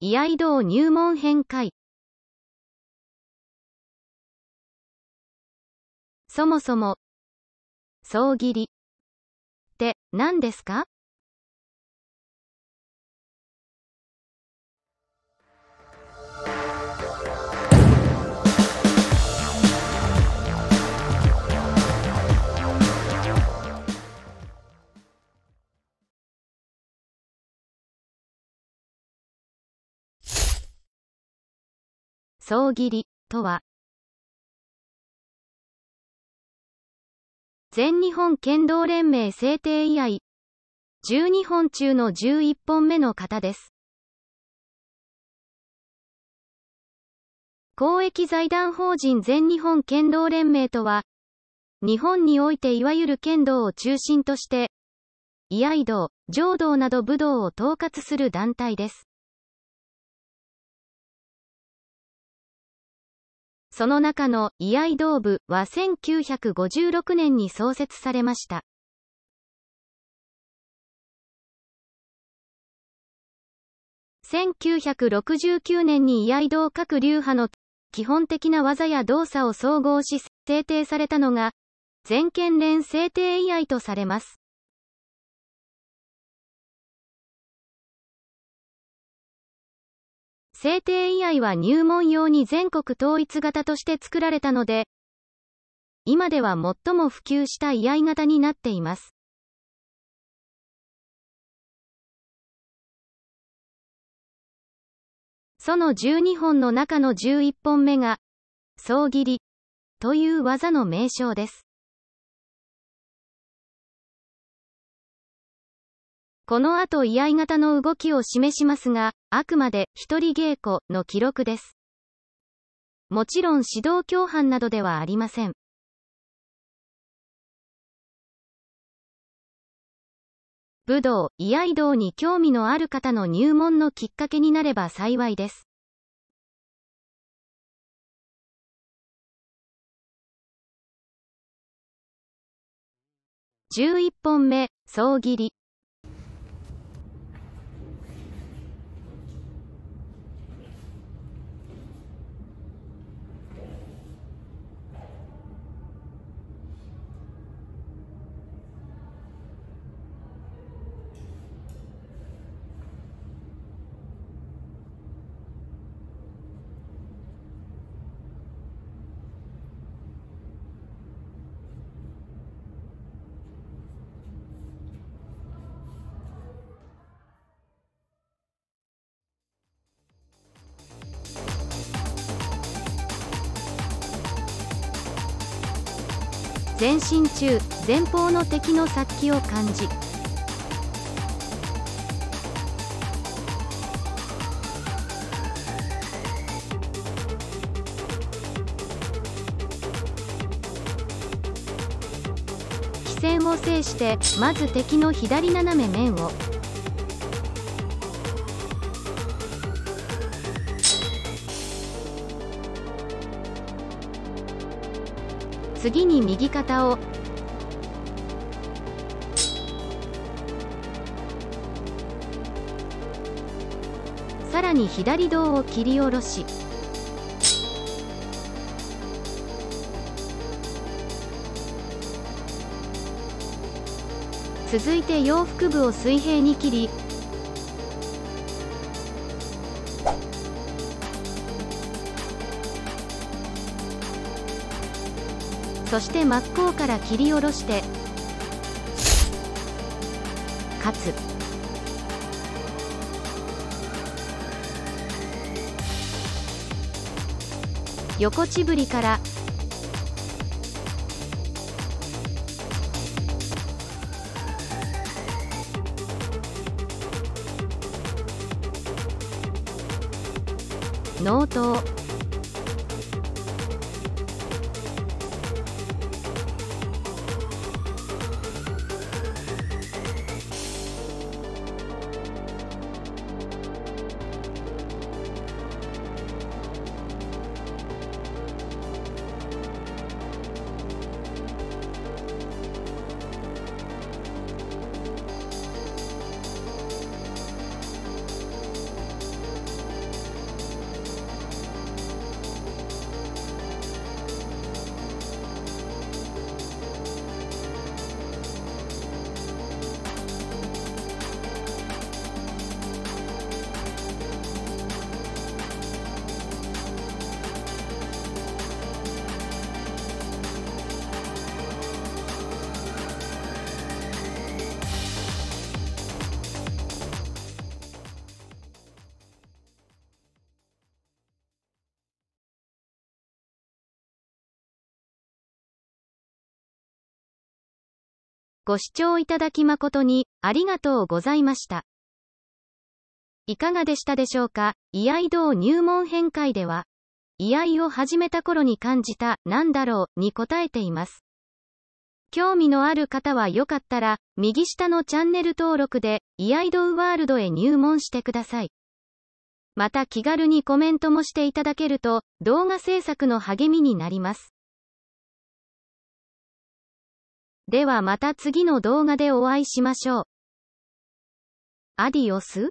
居合道入門編会。そもそも、総切りって何ですか？総切りとは、全日本剣道連盟制定以来、12本中の11本目の方です。公益財団法人全日本剣道連盟とは、日本においていわゆる剣道を中心として、居合道、浄道など武道を統括する団体です。その中の居合道部は1956年に創設されました。1969年に居合道各流派の基本的な技や動作を総合し制定されたのが、全県連制定居合とされます。制定居合は入門用に全国統一型として作られたので、今では最も普及した居合型になっています。その12本の中の11本目が、総切りという技の名称です。この後居合型の動きを示しますが、あくまで一人稽古の記録です。もちろん指導共犯などではありません。武道、居合道に興味のある方の入門のきっかけになれば幸いです。11本目、総切り。前進中前方の敵の殺気を感じ。起戦を制してまず敵の左斜め面を。次に右肩を。さらに左胴を切り下ろし。続いて洋服部を水平に切りそして真っ向から切り下ろしてかつ。横ちぶりから納刀ご視聴いただき誠に、ありがとうございました。いかがでしたでしょうか？居合道入門編会では、居合を始めた頃に感じた、なんだろう、に答えています。興味のある方はよかったら、右下のチャンネル登録で、イアイドウワールドへ入門してください。また気軽にコメントもしていただけると、動画制作の励みになります。ではまた次の動画でお会いしましょう。アディオス